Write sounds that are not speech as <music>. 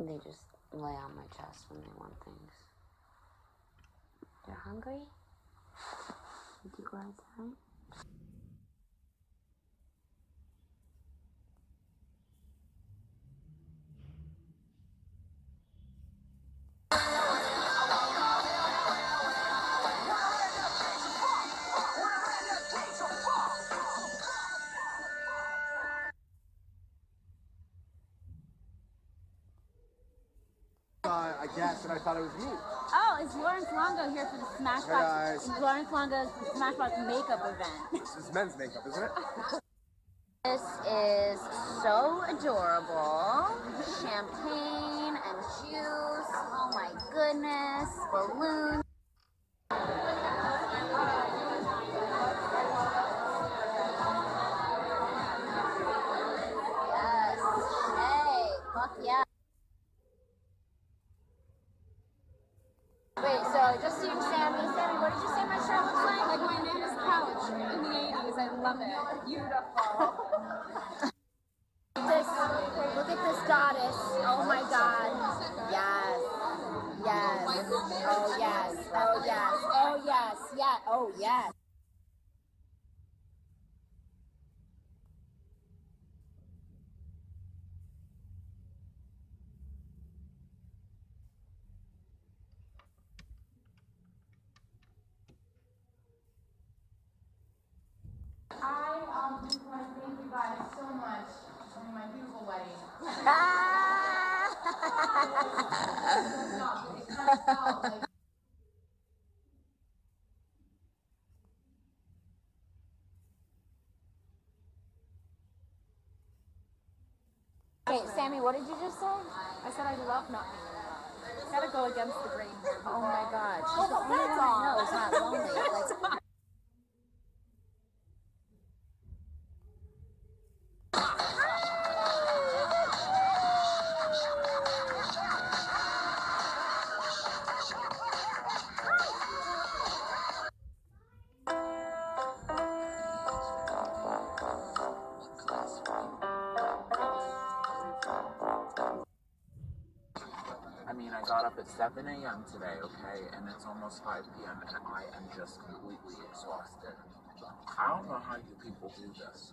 They just lay on my chest when they want things. They're hungry? Did you go outside? Uh, I guess, and I thought it was me. Oh, is Lawrence Longo here for the Smashbox? guys. Lawrence Longo's Smashbox makeup event. This is men's makeup, isn't it? <laughs> This is so adorable. Champagne and juice. Oh my goodness. Balloons. Love it. Beautiful. this, look at this goddess. Oh my god. Yes. Yes. Oh yes. Oh yes. Oh yes. Yeah. Oh yes. I um, just want to thank you so much for my beautiful wedding. Ah! It kind of felt like Wait, Sammy, what did you just say? I said I love not being alone. Gotta go against the grain. Oh my god. She's the only one I know is not lonely. Like, mean, I got up at 7 a.m. today, okay, and it's almost 5 p.m., and I am just completely exhausted. I don't know how you people do this.